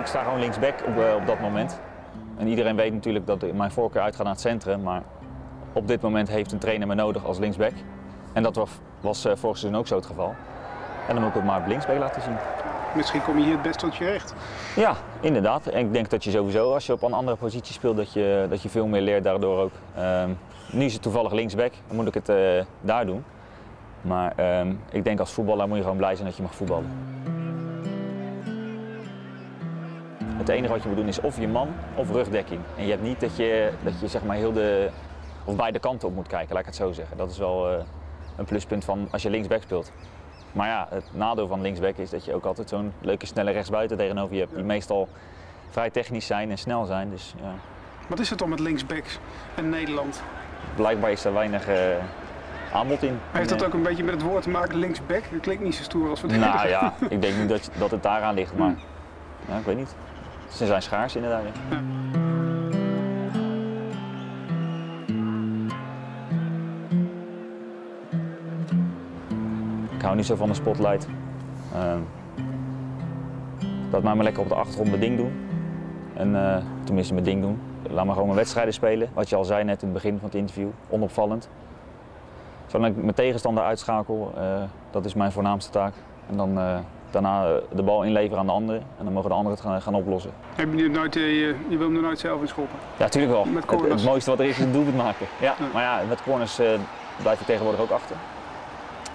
ik sta gewoon linksback op, eh, op dat moment. En iedereen weet natuurlijk dat mijn voorkeur uitgaat naar het centrum. Maar op dit moment heeft een trainer me nodig als linksback. En dat was, was uh, vorig seizoen ook zo het geval. En dan moet ik het maar op linksback laten zien. Misschien kom je hier het best tot je recht. Ja, inderdaad. En ik denk dat je sowieso als je op een andere positie speelt, dat je, dat je veel meer leert daardoor ook. Ehm, nu is het toevallig linksback, dan moet ik het uh, daar doen. Maar ehm, ik denk als voetballer moet je gewoon blij zijn dat je mag voetballen. Het enige wat je moet doen is of je man of rugdekking. En je hebt niet dat je, dat je zeg maar heel de, of beide kanten op moet kijken, laat ik het zo zeggen. Dat is wel uh, een pluspunt van als je linksback speelt. Maar ja, het nadeel van linksback is dat je ook altijd zo'n leuke snelle rechtsbuiten tegenover je hebt. Die meestal vrij technisch zijn en snel zijn. Dus, ja. Wat is het dan met linksbacks in Nederland? Blijkbaar is er weinig uh, aanbod in. Heeft dat ook een beetje met het woord te maken, linksback? Dat klinkt niet zo stoer als we Nou ja, ik denk niet dat, dat het daaraan ligt, maar ja, ik weet niet. Ze zijn schaars inderdaad. Ja. Ik hou niet zo van de spotlight. Uh, dat mij maar lekker op de achtergrond mijn ding doen. En, uh, tenminste mijn ding doen. Laat maar gewoon mijn wedstrijden spelen. Wat je al zei net in het begin van het interview. Onopvallend. Zolang ik mijn tegenstander uitschakel, uh, dat is mijn voornaamste taak. En dan daarna de bal inleveren aan de anderen en dan mogen de anderen het gaan, gaan oplossen. Heb je, nooit, je, je wil hem er nooit zelf in schoppen? Ja, natuurlijk wel. Met het, het, mooiste wat er is is een doelpunt maken. Ja, ja. Maar ja, met corners uh, blijf ik tegenwoordig ook achter.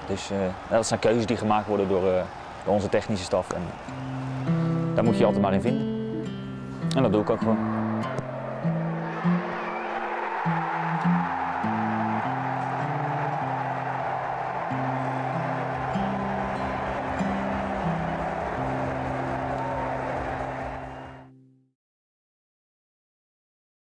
Dus uh, dat zijn keuzes die gemaakt worden door, uh, door onze technische staf. En daar moet je je altijd maar in vinden. En dat doe ik ook gewoon.